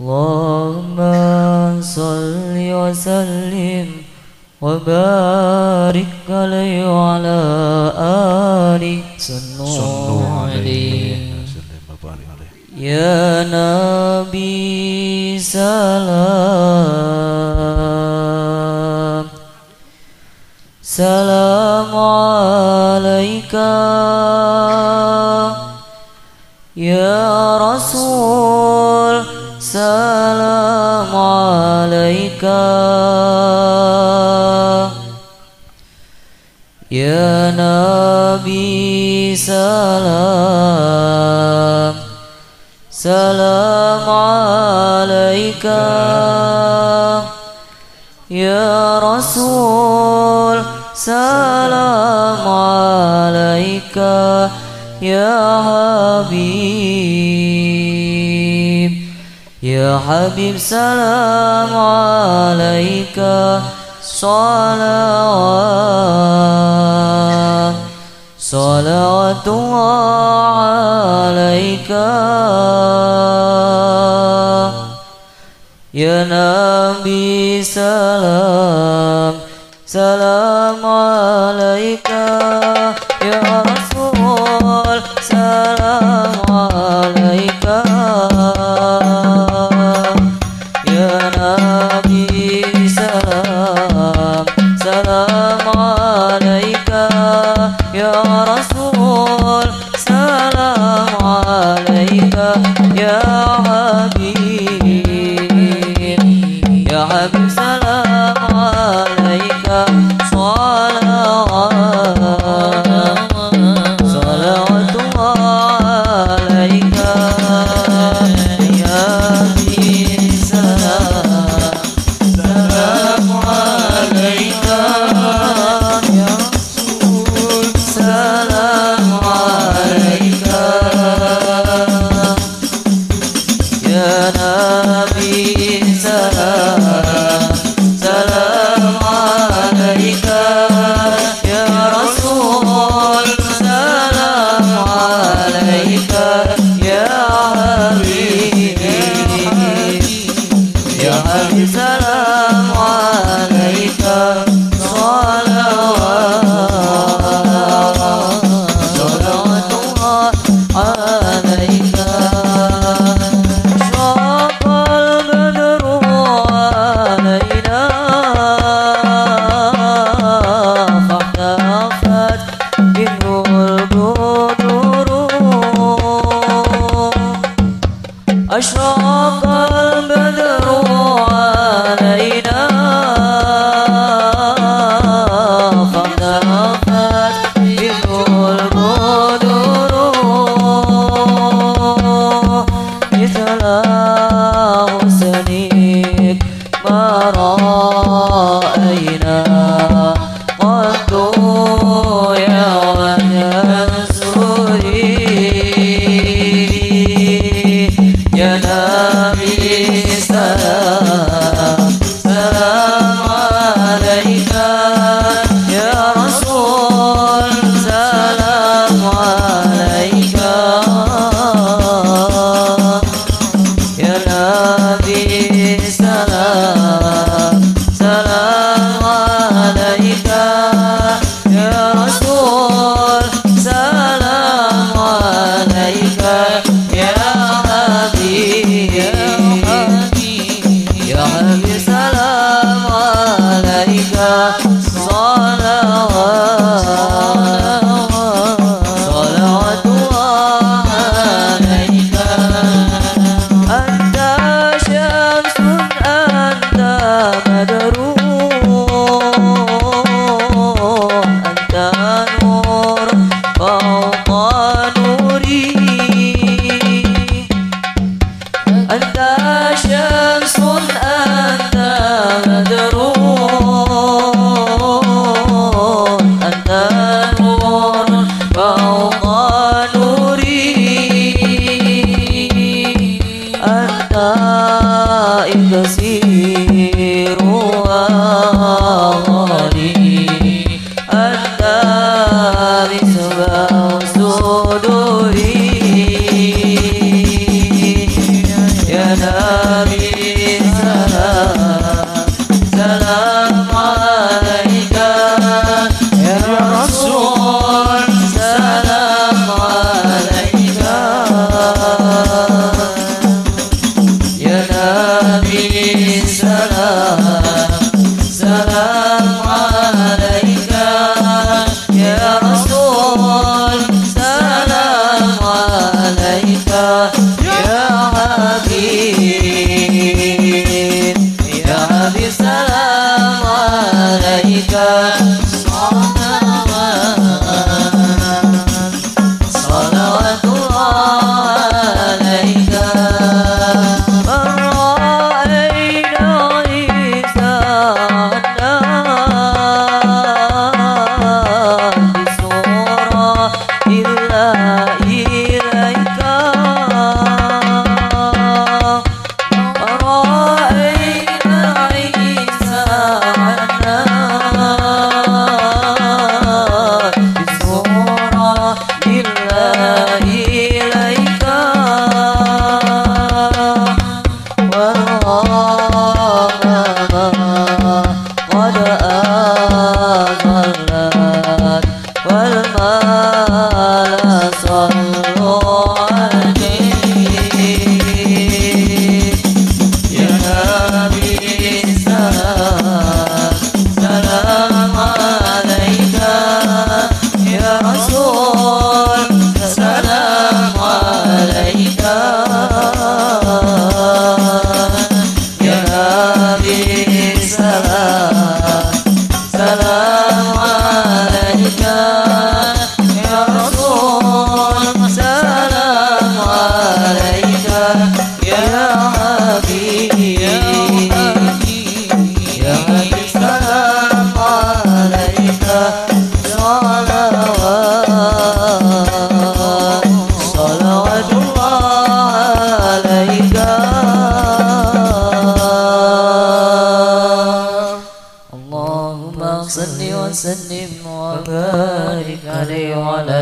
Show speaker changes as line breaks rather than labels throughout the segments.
اللهم صل وسلم وبارك عليه وعلى آله. صلوا عليه. يا نبي سلام. سلام عليك يا نبي سلام. سلام عليك. يا رسول سلام عليك. يا حبيب. يا حبيب سلام عليك. صلوات صلوات الله عليك. يا نبي سلام سلام عليك. بصير وغني أنت مسبح صدوري يا نبي سلام عليك. يا رسول سلام عليك. يا نبي あ。وعلى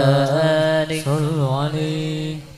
آله.
صل عليه.